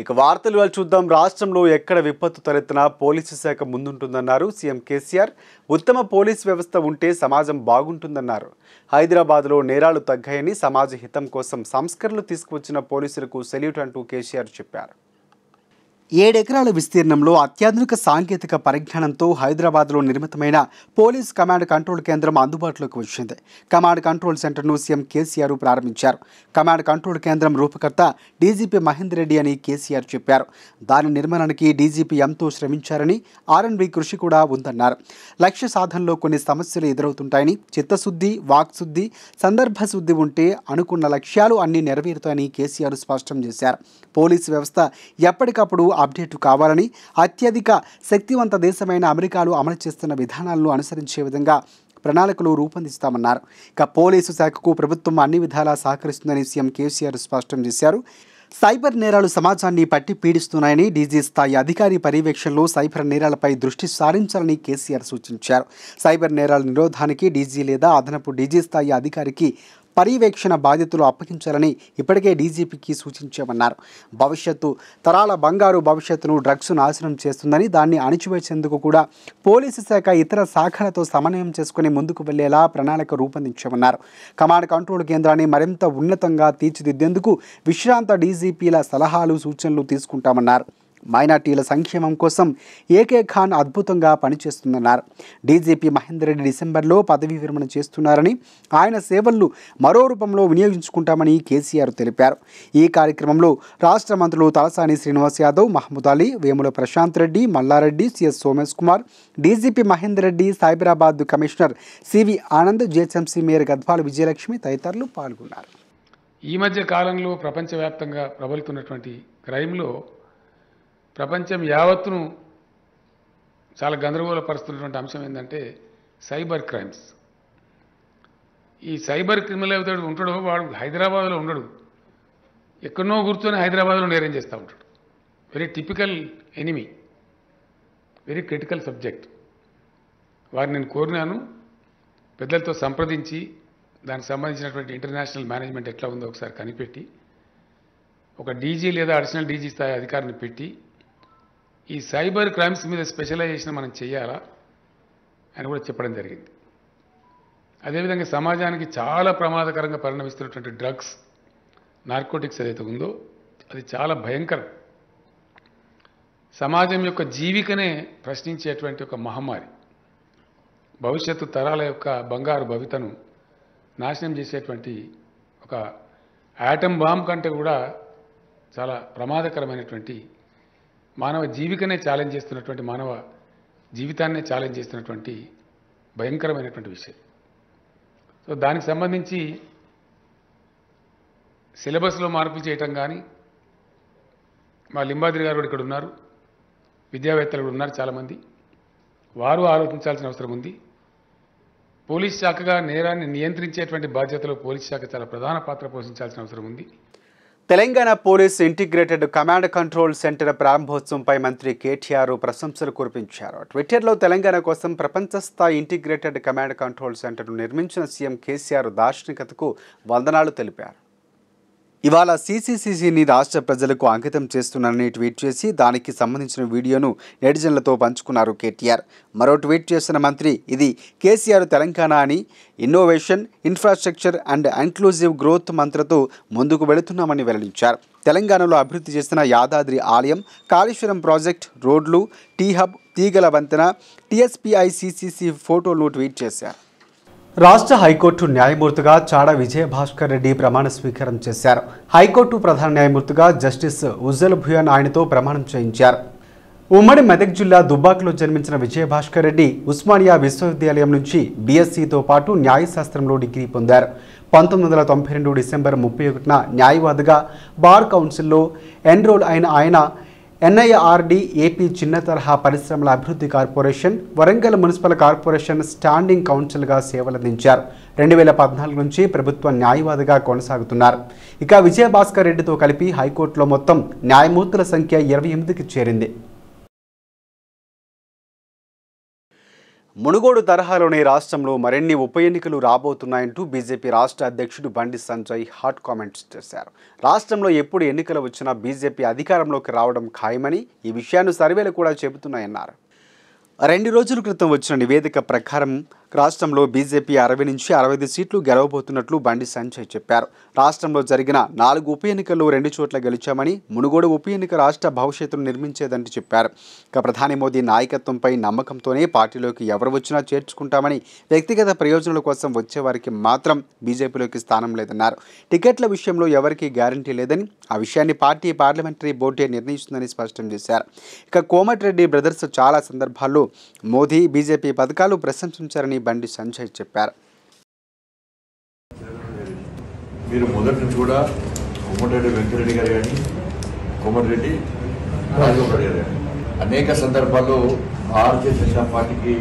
ఇక వార్తలు వాళ్ళు చూద్దాం. రాష్ట్రంలో ఎక్కడ విపత్తు తలెత్తినా పోలీసు శాఖ ముందుంటుందన్నారు సీఎం కేసీఆర్. ఉత్తమ పోలీస్ వ్యవస్థ ఉంటే సమాజం బాగుంటుందన్నారు. హైదరాబాద్లో నేరాలు తగ్గాయని సమాజ హితం కోసం సంస్కరణలు తీసుకువచ్చిన పోలీసులకు సెల్యూట్ అంటూ కేసీఆర్ చెప్పారు. ఏడెకరాల విస్తీర్ణంలో అత్యాధునిక సాంకేతిక పరిజ్ఞానంతో హైదరాబాద్లో నిర్మితమైన పోలీస్ కమాండ్ కంట్రోల్ కేంద్రం అందుబాటులోకి వచ్చింది. కమాండ్ కంట్రోల్ సెంటర్ను సీఎం కేసీఆర్ ప్రారంభించారు. కమాండ్ కంట్రోల్ కేంద్రం రూపకర్త డీజీపీ మహేందర్ రెడ్డి అని కేసీఆర్ చెప్పారు. దాని నిర్మాణానికి డీజీపీ ఎంతో శ్రమించారని ఆర్ఎన్బి కృషి కూడా ఉందన్నారు. లక్ష్య సాధనలో కొన్ని సమస్యలు ఎదురవుతుంటాయని చిత్తశుద్ధి వాక్శుద్ధి సందర్భ శుద్ధి ఉంటే అనుకున్న లక్ష్యాలు అన్నీ నెరవేరుతాయని కేసీఆర్ స్పష్టం చేశారు. పోలీసు వ్యవస్థ ఎప్పటికప్పుడు అప్డేట్ కావాలని అత్యధిక శక్తివంత దేశమైన అమెరికాలో అమలు చేస్తున్న విధానాలను అనుసరించే విధంగా ప్రణాళికలు రూపొందిస్తామన్నారు. ఇక పోలీసు శాఖకు ప్రభుత్వం అన్ని విధాలా సహకరిస్తుందని సీఎం కేసీఆర్ స్పష్టం చేశారు. సైబర్ నేరాలు సమాజాన్ని పట్టి పీడిస్తున్నాయని డీజీ స్థాయి అధికారి పర్యవేక్షణలో సైబర్ నేరాలపై దృష్టి సారించాలని కేసీఆర్ సూచించారు. సైబర్ నేరాల నిరోధానికి డీజీ లేదా అదనపు డీజీ స్థాయి అధికారికి పర్యవేక్షణ బాధ్యతలు అప్పగించాలని ఇప్పటికే డీజీపీకి సూచించామన్నారు. భవిష్యత్తు తరాల బంగారు భవిష్యత్తును డ్రగ్స్ నాశనం చేస్తుందని దాన్ని అణిచివేసేందుకు కూడా పోలీసు శాఖ ఇతర శాఖలతో సమన్వయం చేసుకుని ముందుకు వెళ్ళేలా ప్రణాళిక రూపొందించామన్నారు. కమాండ్ కంట్రోల్ కేంద్రాన్ని మరింత ఉన్నతంగా తీర్చిదిద్దేందుకు విశ్రాంత డీజీపీల సలహాలు సూచనలు తీసుకుంటామన్నారు. మైనార్టీల సంక్షేమం కోసం ఏకే ఖాన్ అద్భుతంగా పనిచేస్తుందన్నారు. డీజీపీ మహేందర్ రెడ్డి డిసెంబర్లో పదవీ విరమణ చేస్తున్నారని ఆయన సేవలను మరో రూపంలో వినియోగించుకుంటామని కేసీఆర్ తెలిపారు. ఈ కార్యక్రమంలో రాష్ట్ర మంత్రులు Talasani Srinivas Yadav Mahmood Ali Vemula Prashanth Reddy Mallareddy CS Somesh Kumar DGP Mahender Reddy Cyberabad commissioner CV Anand GHMC mayor Gadwal Vijayalakshmi తదితరులు పాల్గొన్నారు. ఈ మధ్య కాలంలో ప్రపంచవ్యాప్తంగా ప్రబలుతున్నటువంటి క్రైమ్లో ప్రపంచం యావత్తును చాలా గందరగోళపరుస్తున్నటువంటి అంశం ఏంటంటే సైబర్ క్రైమ్స్. ఈ సైబర్ క్రిమినల్ ఎవతాడు ఉంటాడో వాడు హైదరాబాద్లో ఉండడు. ఎక్కడనో కూర్చొని హైదరాబాద్లో నేరం చేస్తూ ఉంటాడు. Very typical enemy. Very critical subject. వారిని నేను కోరినాను. పెద్దలతో సంప్రదించి దానికి సంబంధించినటువంటి ఇంటర్నేషనల్ మేనేజ్మెంట్ ఎట్లా ఉందో ఒకసారి కనిపెట్టి ఒక డీజీ లేదా అడిషనల్ డీజీ స్థాయి అధికారిని పెట్టి ఈ సైబర్ క్రైమ్స్ మీద స్పెషలైజేషన్ మనం చేయాలా అని కూడా చెప్పడం జరిగింది. అదేవిధంగా సమాజానికి చాలా ప్రమాదకరంగా పరిణమిస్తున్నటువంటి డ్రగ్స్ నార్కోటిక్స్ ఏదైతే ఉందో అది చాలా భయంకరం. సమాజం యొక్క జీవికనే ప్రశ్నించేటువంటి ఒక మహమ్మారి భవిష్యత్తు తరాల యొక్క బంగారు భవితను నాశనం చేసేటువంటి ఒక యాటమ్ బాంబ్ కంటే కూడా చాలా ప్రమాదకరమైనటువంటి మానవ జీవికనే ఛాలెంజ్ చేస్తున్నటువంటి మానవ జీవితాన్నే ఛాలెంజ్ చేస్తున్నటువంటి భయంకరమైనటువంటి విషయం. సో దానికి సంబంధించి సిలబస్లో మార్పులు చేయటం కానీ మా లింబాద్రి గారు ఇక్కడ ఉన్నారు. విద్యావేత్తలు కూడా ఉన్నారు చాలామంది. వారు ఆలోచించాల్సిన అవసరం ఉంది. పోలీస్ శాఖగా నేరాన్ని నియంత్రించేటువంటి బాధ్యతలో పోలీస్ శాఖ చాలా ప్రధాన పాత్ర పోషించాల్సిన అవసరం ఉంది. Telangana police integrated command control centre ప్రారంభోత్సవంపై మంత్రి కేటీఆర్ ప్రశంసలు కురిపించారు. ట్విట్టర్లో తెలంగాణ కోసం ప్రపంచస్థాయి ఇంటిగ్రేటెడ్ కమాండ్ కంట్రోల్ సెంటర్ను నిర్మించిన సీఎం కేసీఆర్ దార్శనికతకు వందనాలు తెలిపారు. ఇవాళ సీసీసీసీని రాష్ట్ర ప్రజలకు అంకితం చేస్తున్నానని ట్వీట్ చేసి దానికి సంబంధించిన వీడియోను నెటిజన్లతో పంచుకున్నారు కేటీఆర్. మరో ట్వీట్ చేసిన మంత్రి ఇది కేసీఆర్ తెలంగాణ అని innovation infrastructure and inclusive growth మంత్రతో ముందుకు వెళుతున్నామని వెల్లడించారు. తెలంగాణలో అభివృద్ధి చేసిన యాదాద్రి ఆలయం కాళేశ్వరం ప్రాజెక్ట్ రోడ్లు టీ హబ్ తీగల వంతెన టీఎస్పీఐసీసీసీ ఫోటోలు ట్వీట్ చేశారు. రాష్ట్ర హైకోర్టు న్యాయమూర్తిగా చాడ విజయభాస్కర్ రెడ్డి ప్రమాణ స్వీకారం చేశారు. హైకోర్టు ప్రధాన న్యాయమూర్తిగా జస్టిస్ ఉజ్జల్ భుయాన్ ఆయనతో ప్రమాణం చేయించారు. ఉమ్మడి మెదక్ జిల్లా దుబ్బాకలో జన్మించిన విజయభాస్కర్ రెడ్డి ఉస్మానియా విశ్వవిద్యాలయం నుంచి బీఎస్సీతో పాటు న్యాయశాస్త్రంలో డిగ్రీ పొందారు. పంతొమ్మిది వందల తొంభై రెండు డిసెంబర్ ముప్పై ఒకటిన న్యాయవాదిగా బార్ కౌన్సిల్లో ఎన్రోల్ అయిన ఆయన ఎన్ఐఆర్డి ఏపీ చిన్న తరహా పరిశ్రమల అభివృద్ధి corporation Warangal municipal corporation standing కౌన్సిల్గా సేవలందించారు. రెండు వేల పద్నాలుగు నుంచి ప్రభుత్వ న్యాయవాదిగా కొనసాగుతున్నారు. ఇక విజయభాస్కర్ రెడ్డితో కలిపి హైకోర్టులో మొత్తం న్యాయమూర్తుల సంఖ్య ఇరవై ఎనిమిదికి చేరింది. మునుగోడు తరహాలోనే రాష్ట్రంలో మరిన్ని ఉప ఎన్నికలు రాబోతున్నాయంటూ బీజేపీ రాష్ట్ర అధ్యక్షుడు బండి సంజయ్ హాట్ కామెంట్స్ చేశారు. రాష్ట్రంలో ఎప్పుడు ఎన్నికలు వచ్చినా బీజేపీ అధికారంలోకి రావడం ఖాయమని ఈ విషయాన్ని సర్వేలు కూడా చెబుతున్నాయన్నారు. రెండు రోజుల క్రితం వచ్చిన నివేదిక ప్రకారం రాష్ట్రంలో బీజేపీ అరవై నుంచి అరవై ఐదు సీట్లు గెలవబోతున్నట్లు బండి సంజయ్ చెప్పారు. రాష్ట్రంలో జరిగిన నాలుగు ఉప ఎన్నికల్లో రెండు చోట్ల గెలిచామని మునుగోడు ఉప ఎన్నిక రాష్ట్ర భవిష్యత్తును నిర్మించేదని చెప్పారు. ఇక ప్రధాని మోదీ నాయకత్వంపై నమ్మకంతోనే పార్టీలోకి ఎవరు వచ్చినా చేర్చుకుంటామని వ్యక్తిగత ప్రయోజనాల కోసం వచ్చేవారికి మాత్రం బీజేపీలోకి స్థానం లేదన్నారు. టికెట్ల విషయంలో ఎవరికీ గ్యారంటీ లేదని ఆ విషయాన్ని పార్టీ పార్లమెంటరీ బోర్డే నిర్ణయిస్తుందని స్పష్టం చేశారు. ఇక కోమటిరెడ్డి బ్రదర్స్ చాలా సందర్భాల్లో మోదీ బీజేపీ పథకాలు ప్రశంసించారని బండి సంజయ్ చెప్పారు. మీరు మొదటి నుంచి కూడా కోమటిరెడ్డి వెంకటరెడ్డి గారు కానీ కోమటిరెడ్డి రాజగోపాల్ గారు కానీ అనేక సందర్భాల్లో భారతీయ జనతా పార్టీకి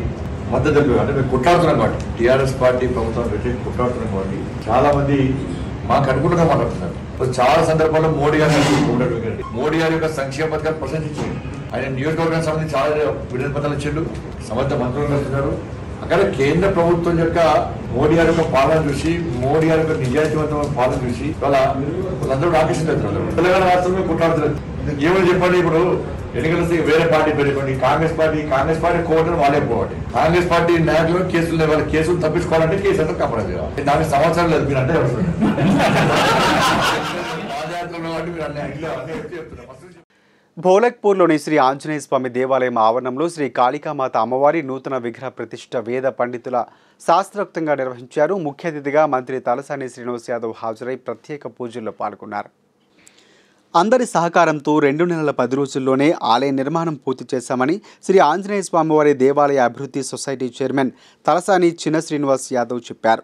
మద్దతు అంటే మేము కొట్లాడుతున్నాం కాబట్టి టీఆర్ఎస్ పార్టీ ప్రభుత్వం పెట్టి కొట్లాడుతున్నాం కాబట్టి చాలా మంది మాకు అనుకుంటున్నా మాట్లాడుతున్నారు. చాలా సందర్భాల్లో మోడీ గారు వెంకటరెడ్డి. మోడీ గారి యొక్క సంక్షేమ పథకాలు ప్రశంసించారు. ఆయన నియోజకవర్గానికి సంబంధించి చాలా విడుదల పత్రాలు ఇచ్చిండు. సమర్థ మంత్రులు వెళ్తున్నారు అక్కడ కేంద్ర ప్రభుత్వం యొక్క మోడీ గారి యొక్క పాలన చూసి మోడీ గారి యొక్క నిజాయితీవంతమైన పాలన చూసి వాళ్ళ వాళ్ళందరూ ఆకర్షిస్తారు తెలంగాణ రాష్ట్రంలో కొట్లాడుతున్నారు. ఏమని చెప్పండి ఇప్పుడు? ఎన్నికల వేరే పార్టీ పెట్టుకోండి. కాంగ్రెస్ పార్టీ కాంగ్రెస్ పార్టీ కోవటం వాళ్ళే పోవటి కాంగ్రెస్ పార్టీ నాయకులు కేసులు వాళ్ళ కేసులు తప్పించుకోవాలంటే కేసు అంతా కాపాడదు దానికి సంవత్సరం లేదు. మీరు అంటే చెప్తున్నారు? భోలక్పూర్లోని శ్రీ ఆంజనేయ స్వామి దేవాలయం ఆవరణంలో శ్రీ కాళికామాత అమ్మవారి నూతన విగ్రహ ప్రతిష్ట వేద పండితుల శాస్త్రోక్తంగా నిర్వహించారు. ముఖ్య అతిథిగా మంత్రి తలసాని శ్రీనివాస్ యాదవ్ హాజరై ప్రత్యేక పూజల్లో పాల్గొన్నారు. అందరి సహకారంతో రెండు నెలల పది రోజుల్లోనే ఆలయ నిర్మాణం పూర్తి చేశామని శ్రీ ఆంజనేయ స్వామివారి దేవాలయ అభివృద్ధి సొసైటీ చైర్మన్ తలసాని చిన్న శ్రీనివాస్ యాదవ్ చెప్పారు.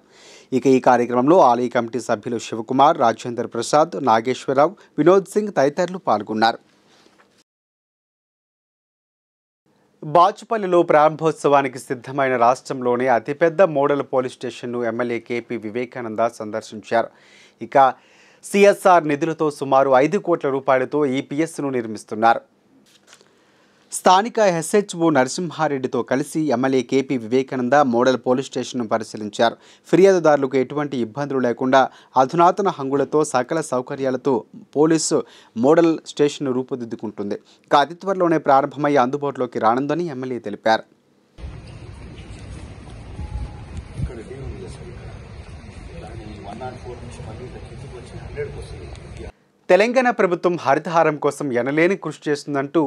ఇక ఈ కార్యక్రమంలో ఆలయ కమిటీ సభ్యులు శివకుమార్ రాజేందర్ ప్రసాద్ నాగేశ్వరరావు వినోద్ సింగ్ తదితరులు పాల్గొన్నారు. బాచుపల్లిలో ప్రారంభోత్సవానికి సిద్ధమైన రాష్ట్రంలోనే అతిపెద్ద మోడల్ పోలీస్ స్టేషన్ను ఎమ్మెల్యే కేపీ వివేకానంద సందర్శించారు. ఇక సిఎస్ఆర్ నిధులతో సుమారు ఐదు కోట్ల రూపాయలతో ఈ పిఎస్ను నిర్మిస్తున్నారు. స్థానిక ఎస్హెచ్ఓ నరసింహారెడ్డితో కలిసి MLA KP Vivekananda model police స్టేషన్ను పరిశీలించారు. ఫిర్యాదుదారులకు ఎటువంటి ఇబ్బందులు లేకుండా అధునాతన హంగులతో సకల సౌకర్యాలతో పోలీసు మోడల్ స్టేషన్ రూపుదిద్దుకుంటుంది. ఇక అతి త్వరలోనే ప్రారంభమై అందుబాటులోకి రానుందని ఎమ్మెల్యే తెలిపారు. తెలంగాణ ప్రభుత్వం హరితహారం కోసం ఎనలేని కృషి చేస్తుందంటూ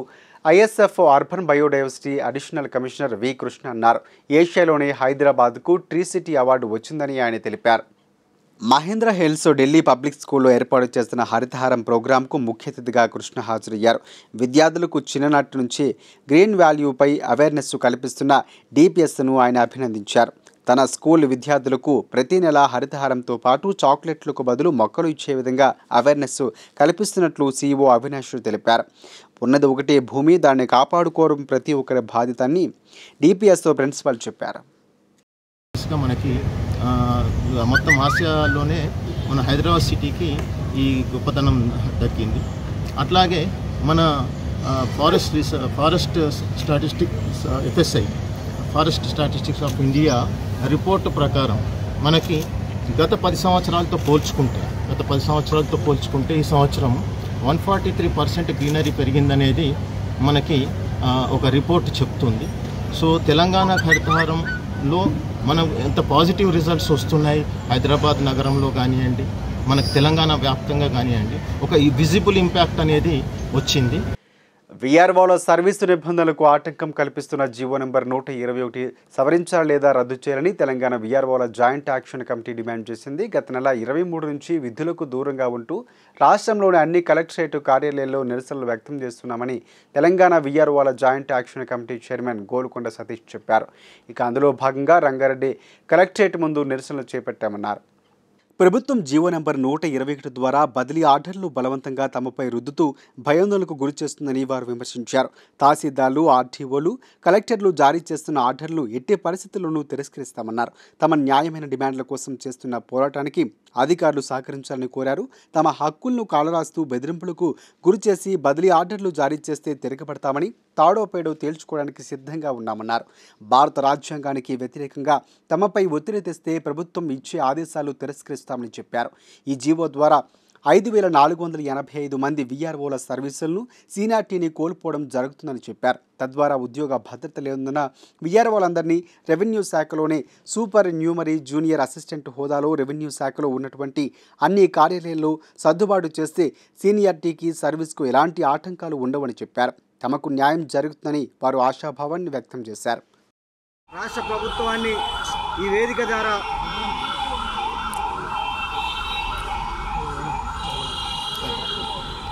ISF urban biodiversity additional commissioner V Krishna అన్నారు. ఏషియాలోనే హైదరాబాద్కు ట్రీ సిటీ అవార్డు వచ్చిందని ఆయన తెలిపారు. మహేంద్ర హిల్స్ ఢిల్లీ పబ్లిక్ స్కూల్లో ఏర్పాటు చేస్తున్న హరితహారం ప్రోగ్రాంకు ముఖ్య అతిథిగా కృష్ణ హాజరయ్యారు. విద్యార్థులకు చిన్ననాటి నుంచి గ్రీన్ వాల్యూపై అవేర్నెస్ కల్పిస్తున్న డిపిఎస్ను ఆయన అభినందించారు. తన స్కూల్ విద్యార్థులకు ప్రతి నెల హరితహారంతో పాటు చాక్లెట్లకు బదులు మొక్కలు ఇచ్చే విధంగా అవేర్నెస్ కల్పిస్తున్నట్లు సీఈఓ అవినాష్ తెలిపారు. ఉన్నది ఒకటే భూమి దాన్ని కాపాడుకోవడం ప్రతి ఒక్కరి బాధ్యత అని డిపిఎస్ఓ ప్రిన్సిపల్ చెప్పారు. మనకి మొత్తం ఆసియాలోనే మన హైదరాబాద్ సిటీకి ఈ గొప్పతనం దక్కింది. అట్లాగే మన forest రీస forest statistics FSI forest statistics of India report ప్రకారం మనకి గత పది సంవత్సరాలతో పోల్చుకుంటే గత పది సంవత్సరాలతో పోల్చుకుంటే ఈ సంవత్సరం one forty three percent greenery పెరిగిందనేది మనకి ఒక రిపోర్ట్ చెప్తుంది. సో తెలంగాణ హరితహారంలో మనం ఎంత పాజిటివ్ రిజల్ట్స్ వస్తున్నాయి హైదరాబాద్ నగరంలో కానివ్వండి మనకు తెలంగాణ వ్యాప్తంగా కానివ్వండి ఒక విజిబుల్ ఇంపాక్ట్ అనేది వచ్చింది. విఆర్ఓల సర్వీసు నిబంధనలకు ఆటంకం కల్పిస్తున్న జీవో నెంబర్ నూట ఇరవై ఒకటి సవరించాలా లేదా రద్దు చేయాలని తెలంగాణ విఆర్ఓల జాయింట్ యాక్షన్ కమిటీ డిమాండ్ చేసింది. గత నెల ఇరవై మూడు నుంచి విధులకు దూరంగా ఉంటూ రాష్ట్రంలోని అన్ని కలెక్టరేట్ కార్యాలయాల్లో నిరసనలు వ్యక్తం చేస్తున్నామని Telangana విఆర్ఓల joint action committee chairman Golkonda Satish చెప్పారు. ఇక అందులో భాగంగా రంగారెడ్డి కలెక్టరేట్ ముందు నిరసనలు చేపట్టామన్నారు. ప్రభుత్వం జీవో నెంబర్ నూట ఇరవై ఒకటి ద్వారా బదిలీ ఆర్డర్లు బలవంతంగా తమపై రుద్దుతూ భయాందోళనకు గురి చేస్తుందని వారు విమర్శించారు. తహసీల్దార్లు ఆర్టీఓలు కలెక్టర్లు జారీ చేస్తున్న ఆర్డర్లు ఎట్టి పరిస్థితుల్లోనూ తిరస్కరిస్తామన్నారు. తమ న్యాయమైన డిమాండ్ల కోసం చేస్తున్న పోరాటానికి అధికారులు సహకరించాలని కోరారు. తమ హక్కులను కాలరాస్తూ బెదిరింపులకు గురిచేసి బదిలీ ఆర్డర్లు జారీ చేస్తే తిరగబడతామని తాడోపేడో తేల్చుకోవడానికి సిద్ధంగా ఉన్నామన్నారు. భారత రాజ్యాంగానికి వ్యతిరేకంగా తమపై ఒత్తిడి తెస్తే ప్రభుత్వం ఇచ్చే ఆదేశాలు తిరస్కరిస్తామని చెప్పారు. ఈ జీవో ద్వారా ఐదు వేల నాలుగు వందల ఎనభై ఐదు మంది విఆర్ఓల సర్వీసులను సీనార్టీని కోల్పోవడం జరుగుతుందని చెప్పారు. తద్వారా ఉద్యోగ భద్రత లేనందున విఆర్ఓలందరినీ రెవెన్యూ శాఖలోనే సూపర్ న్యూమరీ జూనియర్ అసిస్టెంట్ హోదాలో రెవెన్యూ శాఖలో ఉన్నటువంటి అన్ని కార్యాలయాల్లో సర్దుబాటు చేస్తే సీనియార్టీకి సర్వీస్కు ఎలాంటి ఆటంకాలు ఉండవని చెప్పారు. తమకు న్యాయం జరుగుతుందని వారు ఆశాభావాన్ని వ్యక్తం చేశారు. రాష్ట్ర ప్రభుత్వాన్ని ఈ వేదిక ద్వారా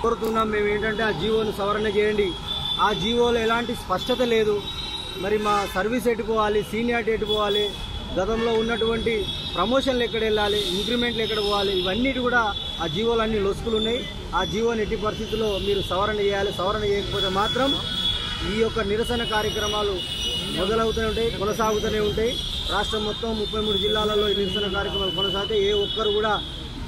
కోరుతున్నాం మేము ఏంటంటే ఆ జీవోను సవరణ చేయండి. ఆ జీవోలో ఎలాంటి స్పష్టత లేదు. మరి మా సర్వీస్ ఎట్టుకోవాలి పోవాలి సీనియారిటీ గతంలో ఉన్నటువంటి ప్రమోషన్లు ఎక్కడ వెళ్ళాలి ఇంక్రిమెంట్లు ఎక్కడ పోవాలి ఇవన్నీ కూడా ఆ జీవోలు అన్ని లొసుకులు ఉన్నాయి. ఆ జీవోని ఎట్టి పరిస్థితుల్లో మీరు సవరణ చేయాలి సవరణ చేయకపోతే మాత్రం ఈ యొక్క నిరసన కార్యక్రమాలు మొదలవుతూనే ఉంటాయి కొనసాగుతూనే ఉంటాయి. రాష్ట్రం మొత్తం ముప్పై మూడు జిల్లాలలో ఈ నిరసన కార్యక్రమాలు కొనసాగితే ఏ ఒక్కరు కూడా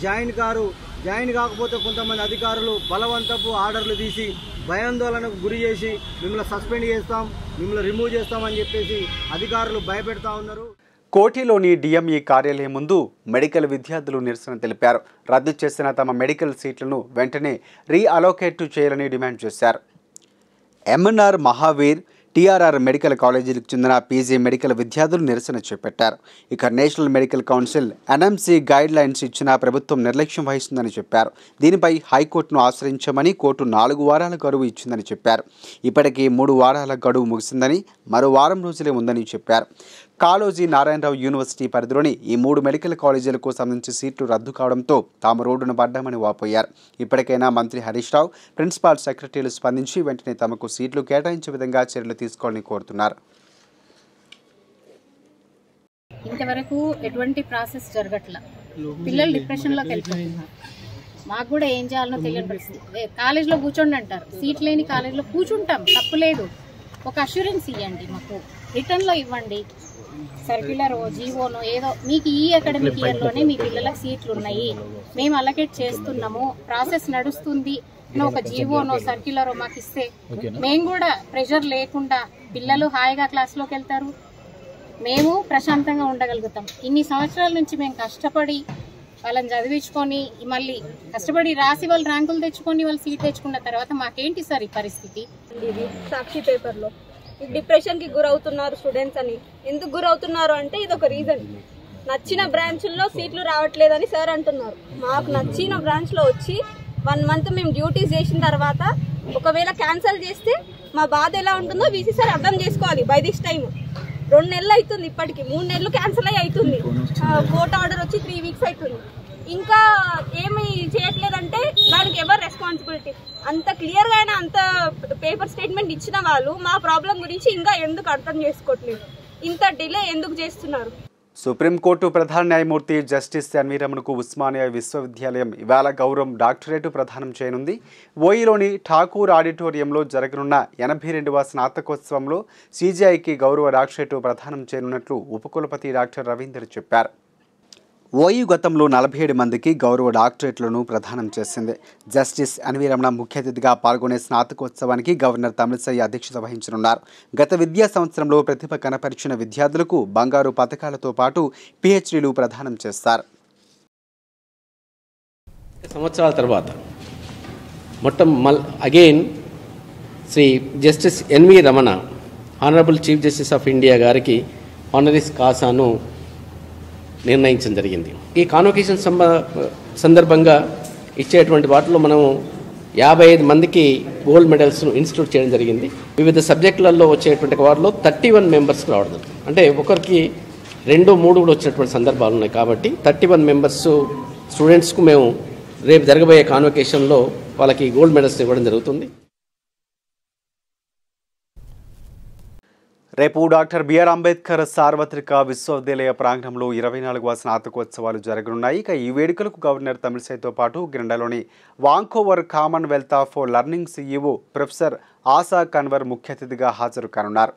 జాయిన్ కారు జాయిన్ కాకపోతే కొంతమంది అధికారులు బలవంతపు ఆర్డర్లు తీసి భయాందోళనకు గురి చేసి మిమ్మల్ని సస్పెండ్ చేస్తాం మిమ్మల్ని రిమూవ్ చేస్తామని చెప్పేసి అధికారులు భయపెడతా ఉన్నారు. కోటిలోని డిఎంఈ కార్యాలయం ముందు మెడికల్ విద్యార్థులు నిరసన తెలిపారు. రద్దు చేసిన తమ మెడికల్ సీట్లను వెంటనే రీఅలోకేట్ చేయాలని డిమాండ్ చేశారు. ఎంఎన్ఆర్ మహావీర్ టీఆర్ఆర్ మెడికల్ కాలేజీలకు చెందిన పీజీ మెడికల్ విద్యార్థులు నిరసన చేపట్టారు. ఇక national medical council NMC guidelines ఇచ్చిన ప్రభుత్వం నిర్లక్ష్యం వహిస్తుందని చెప్పారు. దీనిపై హైకోర్టును ఆశ్రయించమని కోర్టు నాలుగు వారాల గడువు ఇచ్చిందని చెప్పారు. ఇప్పటికీ మూడు వారాల గడువు ముగిసిందని మరో వారం రోజులే ఉందని చెప్పారు. కాళోజీ నారాయణరావు యూనివర్సిటీ పరిధిలోని ఈ మూడు మెడికల్ కాలేజీలకు సంబంధించి సీట్లు రద్దు కావడంతో తాము రోడ్డున పడ్డామని వాపోయారు. ఇప్పటికైనా మంత్రి హరీష్ రావు ప్రిన్సిపాల్ సెక్రటరీలు స్పందించి వెంటనే తమకు సీట్లు కేటాయించే విధంగా చర్యలు తీసుకోవాలని కోరుతున్నారు. ఇంతవరకు ఎటువంటి ప్రాసెస్ జరగట్లా. పిల్లలు డిప్రెషన్లోకి వెళ్ళిపోతున్నారు. మాకు కూడా ఏం చేయాలనో తెలియని పరిస్థితి. ఏ- కాలేజ్లో కూర్చోండి అంటారు సీట్ లేని కాలేజ్లో కూర్చుంటాం. తప్పు లేదు. ఒక అష్యూరెన్స్ ఇవ్వండి మాకు. రిటర్న్లో ఇవ్వండి. సర్క్యులర్ జీవోనో ఏదో. మీకు ఈ అకాడమిక్ ఇయర్లోనే మీ పిల్లలకు సీట్లు ఉన్నాయి. మేము అలకేట్ చేస్తున్నాము. ప్రాసెస్ నడుస్తుంది. ఒక జీవోనో సర్క్యులరో మాకు ఇస్తే. మేము కూడా ప్రెషర్ లేకుండా పిల్లలు హాయిగా క్లాస్లోకి వెళ్తారు. మేము ప్రశాంతంగా ఉండగలుగుతాం. ఇన్ని సంవత్సరాల నుంచి మేము కష్టపడి వాళ్ళని చదివించుకొని మళ్ళీ కష్టపడి రాసి వాళ్ళు ర్యాంకులు తెచ్చుకొని వాళ్ళు సీట్ తెచ్చుకున్న తర్వాత మాకేంటి సార్ ఈ పరిస్థితి? ఇది సాక్షి పేపర్లో. డిప్రెషన్కి గురవుతున్నారు స్టూడెంట్స్ అని. ఎందుకు గురవుతున్నారు అంటే ఇది ఒక రీజన్. నచ్చిన బ్రాంచ్ల్లో సీట్లు రావట్లేదని సార్ అంటున్నారు. మాకు నచ్చిన బ్రాంచ్లో వచ్చి వన్ మంత్ మేము డ్యూటీస్ చేసిన తర్వాత ఒకవేళ క్యాన్సిల్ చేస్తే మా బాధ ఎలా ఉంటుందో వీసీ సార్ అర్థం చేసుకోవాలి బై దిస్ టైం రెండు నెలలు అవుతుంది ఇప్పటికి. మూడు నెలలు క్యాన్సిల్ అయ్యి అవుతుంది. కోర్ట్ ఆర్డర్ వచ్చి త్రీ వీక్స్ అవుతుంది. ఇంకా ఏమి చేయట్లేదంటే దానికి ఎవరు రెస్పాన్సిబిలిటీ అంత క్లియర్గా అయినా అంత పేపర్ స్టేట్మెంట్ ఇచ్చిన వాళ్ళు మా ప్రాబ్లం గురించి ఇంకా ఎందుకు అర్థం చేసుకోవట్లేదు? ఇంత డిలే ఎందుకు చేస్తున్నారు? సుప్రీంకోర్టు ప్రధాన న్యాయమూర్తి జస్టిస్ ఎన్వీరమణకు ఉస్మానియా విశ్వవిద్యాలయం ఇవాళ గౌరవం డాక్టరేటు ప్రదానం చేయనుంది. ఓయిలోని ఠాకూర్ ఆడిటోరియంలో జరగనున్న ఎనభై రెండవ స్నాతకోత్సవంలో సీజీఐకి గౌరవ డాక్టరేటు ప్రదానం చేయనున్నట్లు ఉపకులపతి డాక్టర్ రవీందర్ చెప్పారు. ఓయూ గతంలో నలభై ఏడు మందికి గౌరవ డాక్టరేట్లను ప్రదానం చేసింది. జస్టిస్ ఎన్వీరమణ ముఖ్య అతిథిగా పాల్గొనే స్నాతకోత్సవానికి గవర్నర్ తమిళసై అధ్యక్షత వహించనున్నారు. గత విద్యా సంవత్సరంలో ప్రతిభ కనపరిచిన విద్యార్థులకు బంగారు పథకాలతో పాటు పిహెచ్డీలు ప్రదానం చేస్తారు. సంవత్సరాల తర్వాత మొత్తం మల్ again Shri justice NV Ramana honourable chief justice of India గారికి ఆనరిస్ కాసాను నిర్ణయించడం జరిగింది. ఈ కాన్వకేషన్ సందర్భంగా ఇచ్చేటువంటి వాటిలో మనం యాభై ఐదు మందికి గోల్డ్ మెడల్స్ను ఇన్స్టిట్యూట్ చేయడం జరిగింది. వివిధ సబ్జెక్టులలో వచ్చేటువంటి వాటిలో థర్టీ వన్ మెంబర్స్కి రావడం అంటే ఒకరికి రెండు మూడు కూడా వచ్చినటువంటి సందర్భాలు ఉన్నాయి కాబట్టి థర్టీ వన్ మెంబర్స్ స్టూడెంట్స్కు మేము రేపు జరగబోయే కాన్వకేషన్లో వాళ్ళకి గోల్డ్ మెడల్స్ ఇవ్వడం జరుగుతుంది. రేపు డాక్టర్ బిఆర్ అంబేద్కర్ సార్వత్రిక విశ్వవిద్యాలయ ప్రాంగణంలో ఇరవై నాలుగవ స్నాతకోత్సవాలు జరగనున్నాయి. ఇక ఈ వేడుకలకు గవర్నర్ తమిళసైతో పాటు గ్రెండలోని Vancouver commonwealth of learning CEO professor Asha Kanwar ముఖ్య అతిథిగా హాజరు కానున్నారు.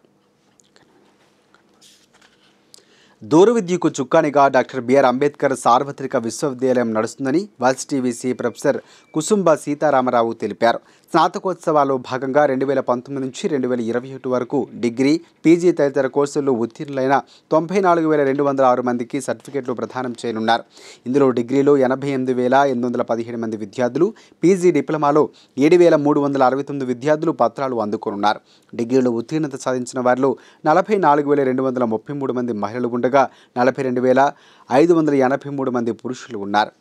దూర విద్యకు చుక్కానిగా డాక్టర్ బిఆర్ అంబేద్కర్ సార్వత్రిక విశ్వవిద్యాలయం నడుస్తుందని వల్స్ టీవీసీ ప్రొఫెసర్ కుసుంబ సీతారామరావు తెలిపారు. స్నాతకోత్సవాల్లో భాగంగా రెండు వేల పంతొమ్మిది నుంచి రెండు వేల ఇరవై ఒకటి వరకు డిగ్రీ పీజీ తదితర కోర్సుల్లో ఉత్తీర్ణులైన తొంభై నాలుగు వేల రెండు వందల ఆరు మందికి సర్టిఫికెట్లు ప్రదానం చేయనున్నారు. ఇందులో డిగ్రీలో ఎనభై ఎనిమిది వేల ఎనిమిది వందల పదిహేడు మంది విద్యార్థులు పీజీ డిప్లొమాలో ఏడు వేల మూడు వందల అరవై తొమ్మిది విద్యార్థులు పత్రాలు అందుకోనున్నారు. డిగ్రీలో ఉత్తీర్ణత సాధించిన వారిలో నలభై నాలుగు వేల రెండు వందల ముప్పై మూడు మంది మహిళలు ఉండగా నలభై రెండు వేల ఐదు వందల ఎనభై మూడు మంది పురుషులు ఉన్నారు.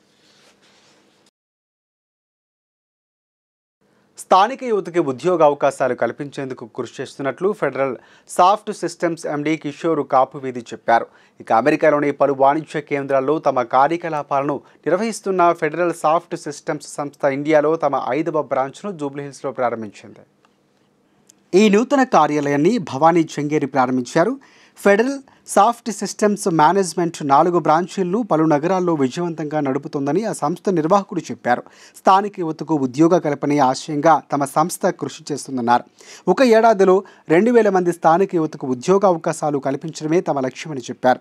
స్థానిక యువతకి ఉద్యోగ అవకాశాలు కల్పించేందుకు కృషి చేస్తున్నట్లు federal soft systems MD Kishore Kapuveedhi చెప్పారు. ఇక అమెరికాలోని పలు వాణిజ్య కేంద్రాల్లో తమ కార్యకలాపాలను నిర్వహిస్తున్న ఫెడరల్ సాఫ్ట్ సిస్టమ్స్ సంస్థ ఇండియాలో తమ ఐదవ బ్రాంచ్ను జూబ్లీహిల్స్లో ప్రారంభించింది. ఈ నూతన కార్యాలయాన్ని భవానీ చెంగేరి ప్రారంభించారు. ఫెడరల్ సాఫ్ట్ సిస్టమ్స్ మేనేజ్మెంట్ నాలుగు బ్రాంచీలను పలు నగరాల్లో విజయవంతంగా నడుపుతోందని ఆ సంస్థ నిర్వాహకుడు చెప్పారు. స్థానిక యువతకు ఉద్యోగ కల్పనే ఆశయంగా తమ సంస్థ కృషి చేస్తుందన్నారు. ఒక ఏడాదిలో రెండు వేల మంది స్థానిక యువతకు ఉద్యోగ అవకాశాలు కల్పించడమే తమ లక్ష్యమని చెప్పారు.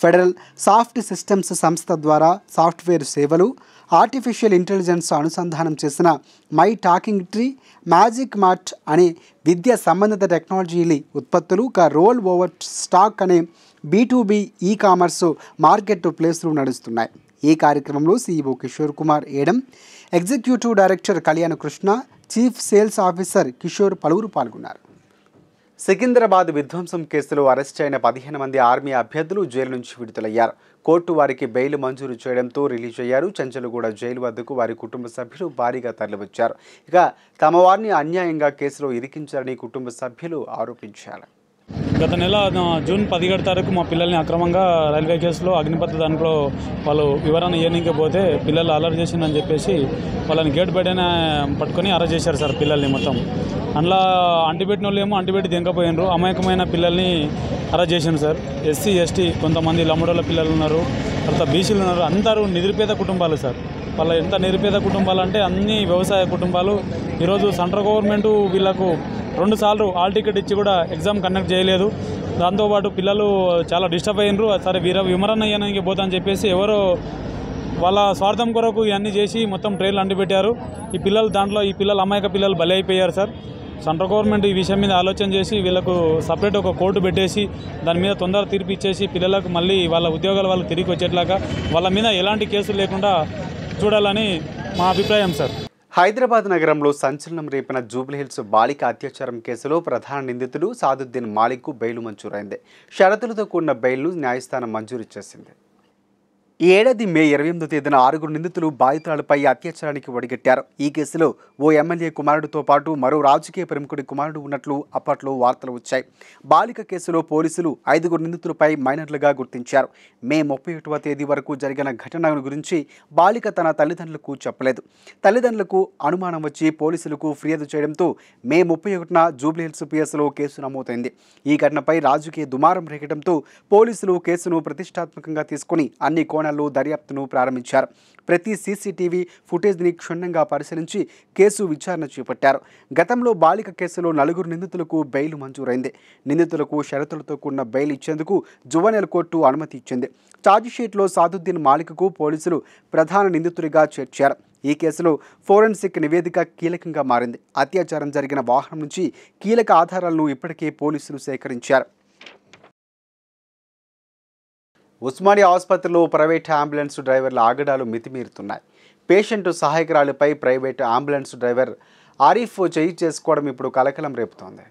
ఫెడరల్ సాఫ్ట్ సిస్టమ్స్ సంస్థ ద్వారా సాఫ్ట్వేర్ సేవలు ఆర్టిఫిషియల్ ఇంటెలిజెన్స్ అనుసంధానం చేసిన my talking tree magic mart అనే విద్య సంబంధిత టెక్నాలజీల ఉత్పత్తులు క రోల్ ఓవర్ స్టాక్ అనే బీ ఈ కామర్స్ మార్కెట్ ప్లేస్లు నడుస్తున్నాయి. ఈ కార్యక్రమంలో CEO Kishore Kumar ఏడం executive director Kalyana Krishna chief sales officer Kishore పలువురు పాల్గొన్నారు. సికింద్రాబాద్ విధ్వంసం కేసులో అరెస్ట్ అయిన పదిహేను మంది ఆర్మీ అభ్యర్థులు జైలు నుంచి విడుదలయ్యారు. కోర్టు వారికి బెయిల్ మంజూరు చేయడంతో రిలీజ్ అయ్యారు. చంచలగూడ జైలు వద్దకు వారి కుటుంబ సభ్యులు భారీగా తరలివచ్చారు. ఇక తమ వారిని అన్యాయంగా కేసులో ఇరికించారని కుటుంబ సభ్యులు ఆరోపించారు. గత నెల జూన్ పదిహేడు తారీఖు మా పిల్లల్ని అక్రమంగా రైల్వే కేసులో అగ్నిపథ దాంట్లో వాళ్ళు వివరణ ఇవ్వనీకి పోతే పిల్లలు అలర్ట్ చేసిందని చెప్పేసి వాళ్ళని గేట్ బయటనే పట్టుకొని అరెస్ట్ చేశారు సార్ పిల్లల్ని మొత్తం. అందులో అంటిబెట్టిన వాళ్ళు ఏమో అంటిబెట్టి దింకపోయినరు. అమాయకమైన పిల్లల్ని అరెస్ట్ చేసిండ్రు సార్. ఎస్సీ ఎస్టీ కొంతమంది లమ్మడోళ్ళ పిల్లలు ఉన్నారు. తర్వాత బీసీలు ఉన్నారు. అందరూ నిరుపేద కుటుంబాలు సార్. వాళ్ళ ఎంత నిరుపేద కుటుంబాలు అంటే అన్ని వ్యవసాయ కుటుంబాలు. ఈరోజు సెంట్రల్ గవర్నమెంట్ వీళ్ళకు రెండుసార్లు ఆల్ హాల్ టికెట్ ఇచ్చి కూడా ఎగ్జామ్ కండక్ట్ చేయలేదు. దాంతోపాటు పిల్లలు చాలా డిస్టర్బ్ అయినరు. సరే వీర విమరణ అయ్యడానికి పోతా అని చెప్పేసి ఎవరో వాళ్ళ స్వార్థం కొరకు ఇవన్నీ చేసి మొత్తం ట్రైన్లు అంటిపెట్టారు. ఈ పిల్లలు దాంట్లో ఈ పిల్లలు అమాయక పిల్లలు బలి అయిపోయారు సార్. సెంట్రల్ గవర్నమెంట్ ఈ విషయం మీద ఆలోచన చేసి వీళ్ళకు సపరేట్ ఒక కోర్టు పెట్టేసి దాని మీద తొందర తీర్పు ఇచ్చేసి పిల్లలకు మళ్ళీ వాళ్ళ ఉద్యోగాలు వాళ్ళు తిరిగి వచ్చేట్లాగా వాళ్ళ మీద ఎలాంటి కేసులు లేకుండా చూడాలని మా అభిప్రాయం సార్. హైదరాబాద్ నగరంలో సంచలనం రేపిన జూబ్లీహిల్స్ బాలిక అత్యాచారం కేసులో ప్రధాన నిందితుడు సాదుద్దీన్ మాలిక్కు బెయిల్ మంజూరైంది. షరతులతో కూడిన బెయిల్ను న్యాయస్థానం మంజూరు చేసింది. ఈ ఏడాది మే ఇరవై ఎనిమిదో తేదీన ఆరుగురు నిందితులు బాధితురాలపై అత్యాచారానికి ఒడిగట్టారు. ఈ కేసులో ఓ ఎమ్మెల్యే కుమారుడితో పాటు మరో రాజకీయ ప్రముఖుడి కుమారుడు ఉన్నట్లు అప్పట్లో వార్తలు వచ్చాయి. బాలిక కేసులో పోలీసులు ఐదుగురు నిందితులపై మైనర్లుగా గుర్తించారు. మే ముప్పై ఒకటవ తేదీ వరకు జరిగిన ఘటన గురించి బాలిక తన తల్లిదండ్రులకు చెప్పలేదు. తల్లిదండ్రులకు అనుమానం వచ్చి పోలీసులకు ఫిర్యాదు చేయడంతో మే ముప్పై ఒకటిన జూబ్లీహిల్స్ పిఎస్లో కేసు నమోదైంది. ఈ ఘటనపై రాజకీయ దుమారం రేగడంతో పోలీసులు కేసును ప్రతిష్టాత్మకంగా తీసుకుని అన్ని కోణాలు కోణాల్లో దర్యాప్తును ప్రారంభించారు. ప్రతి సీసీటీవీ ఫుటేజ్ని క్షుణ్ణంగా పరిశీలించి కేసు విచారణ చేపట్టారు. గతంలో బాలిక కేసులో నలుగురు నిందితులకు బెయిల్ మంజూరైంది. నిందితులకు షరతులతో కూడిన బెయిల్ ఇచ్చేందుకు జువనెల్ కోర్టు అనుమతి ఇచ్చింది. ఛార్జిషీట్లో సాదుద్దీన్ మాలికకు పోలీసులు ప్రధాన నిందితుడిగా చేర్చారు. ఈ కేసులో ఫోరెన్సిక్ నివేదిక కీలకంగా మారింది. అత్యాచారం జరిగిన వాహనం నుంచి కీలక ఆధారాలను ఇప్పటికే పోలీసులు సేకరించారు. ఉస్మానియా ఆసుపత్రిలో ప్రైవేట్ అంబులెన్స్ డ్రైవర్ల ఆగడాలు మితిమీరుతున్నాయి. పేషెంట్ సహాయకురాలిపై ప్రైవేట్ అంబులెన్స్ డ్రైవర్ ఆరిఫ్ చేయి చేసుకోవడం ఇప్పుడు కలకలం రేపుతోంది.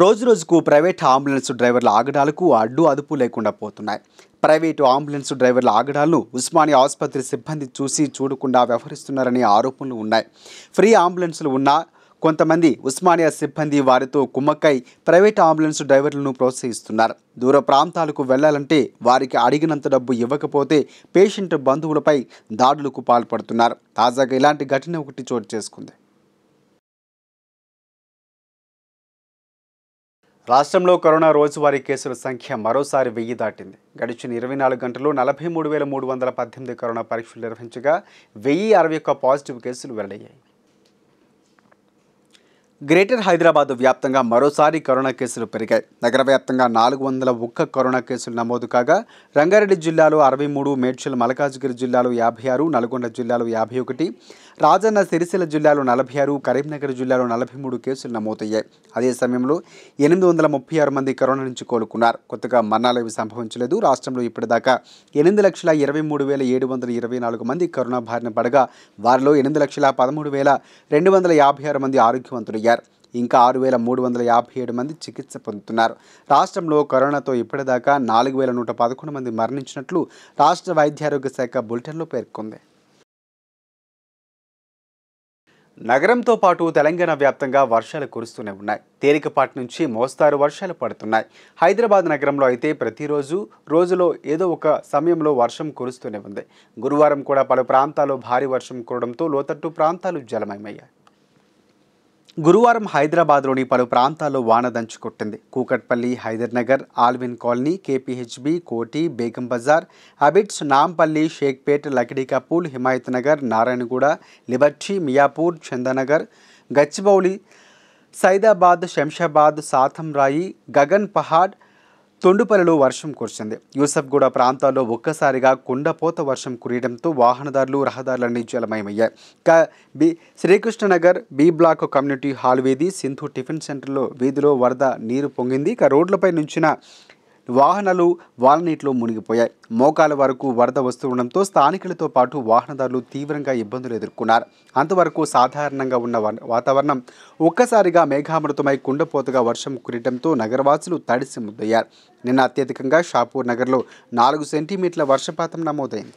రోజు రోజుకు ప్రైవేట్ అంబులెన్స్ డ్రైవర్ల ఆగడాలకు అడ్డు అదుపు లేకుండా పోతున్నాయి. ప్రైవేటు అంబులెన్స్ డ్రైవర్ల ఆగడాలను ఉస్మానియా ఆసుపత్రి సిబ్బంది చూసి చూడకుండా వ్యవహరిస్తున్నారనే ఆరోపణలు ఉన్నాయి. ఫ్రీ అంబులెన్సులు ఉన్నా కొంతమంది ఉస్మానియా సిబ్బంది వారితో కుమ్మక్కై ప్రైవేట్ అంబులెన్స్ డ్రైవర్లను ప్రోత్సహిస్తున్నారు. దూర ప్రాంతాలకు వెళ్ళాలంటే వారికి అడిగినంత డబ్బు ఇవ్వకపోతే పేషెంట్ బంధువులపై దాడులకు పాల్పడుతున్నారు. తాజాగా ఇలాంటి ఘటన ఒకటి చోటు చేసుకుంది. రాష్ట్రంలో కరోనా రోజువారీ కేసుల సంఖ్య మరోసారి వెయ్యి దాటింది. గడిచిన ఇరవై నాలుగు గంటల్లో నలభై మూడు వేల మూడు వందల పద్దెనిమిది కరోనా పరీక్షలు నిర్వహించగా వెయ్యి అరవై ఒక్క పాజిటివ్ కేసులు వెల్లడయ్యాయి. గ్రేటర్ హైదరాబాద్ వ్యాప్తంగా మరోసారి కరోనా కేసులు పెరిగాయి. నగర వ్యాప్తంగా నాలుగు వందల ఒక్క కరోనా కేసులు నమోదు కాగా రంగారెడ్డి జిల్లాలో అరవై మూడు మేడ్చల్ మలకాజ్గిరి జిల్లాలో యాభై ఆరు నల్గొండ జిల్లాలో యాభై ఒకటి రాజన్న సిరిసిల్ల జిల్లాలో నలభై ఆరు కరీంనగర్ జిల్లాలో నలభై మూడు కేసులు నమోదయ్యాయి. అదే సమయంలో ఎనిమిది వందల ముప్పై ఆరు మంది కరోనా నుంచి కోలుకున్నారు. కొత్తగా మరణాలు ఏవి సంభవించలేదు. రాష్ట్రంలో ఇప్పటిదాకా ఎనిమిది లక్షల ఇరవై మూడు వేల ఏడు వందల ఇరవై నాలుగు మంది కరోనా బారిన పడగా వారిలో ఎనిమిది లక్షల పదమూడు వేల రెండు వందల యాభై ఆరు మంది ఆరోగ్యవంతులయ్యారు. ఇంకా ఆరు వేల మూడు వందల యాభై ఏడు మంది చికిత్స పొందుతున్నారు. రాష్ట్రంలో కరోనాతో ఇప్పటిదాకా నాలుగు వేల నూట పదకొండు మంది మరణించినట్లు రాష్ట్ర వైద్యారోగ్య శాఖ బులెటిన్లో పేర్కొంది. నగరంతో పాటు తెలంగాణ వ్యాప్తంగా వర్షాలు కురుస్తూనే ఉన్నాయి. తేలికపాటి నుంచి మోస్తారు వర్షాలు పడుతున్నాయి. హైదరాబాద్ నగరంలో అయితే ప్రతిరోజు రోజులో ఏదో ఒక సమయంలో వర్షం కురుస్తూనే ఉంది. గురువారం కూడా పలు ప్రాంతాల్లో భారీ వర్షం కురడంతో లోతట్టు ప్రాంతాలు జలమయమయ్యాయి. గురువారం హైదరాబాద్లోని పలు ప్రాంతాల్లో వాన దంచుకొట్టింది Kukatpally Hydernagar Allwyn colony KPHB Koti Begum Bazaar Abids Nampally Shaikpet Lakdikapul Himayat Nagar Narayanguda Liberty Miyapur Chandanagar Gachibowli Saidabad Shamshabad Satamrai Gagan Pahad తొండుపల్లిలో వర్షం కురిసింది. యూసఫ్గూడ ప్రాంతాల్లో ఒక్కసారిగా కుండపోత వర్షం కురియడంతో వాహనదారులు రహదారులన్నీ జలమయమయ్యాయి. ఇక B Srikrishnanagar B block community hall వీధి సింధు టిఫిన్ సెంటర్లో వీధిలో వరద నీరు పొంగింది. ఇక రోడ్లపై నుంచిన వాహనాలు వాలనీటిలో మునిగిపోయాయి. మోకాల వరకు వరద వస్తుండడంతో స్థానికులతో పాటు వాహనదారులు తీవ్రంగా ఇబ్బందులు ఎదుర్కొన్నారు. అంతవరకు సాధారణంగా ఉన్న వాతావరణం ఒక్కసారిగా మేఘామృతమై కుండపోతగా వర్షం కురియడంతో నగరవాసులు తడిసి ముద్దయ్యారు. నిన్న అత్యధికంగా షాపూర్ నగర్లో నాలుగు సెంటీమీటర్ల వర్షపాతం నమోదైంది.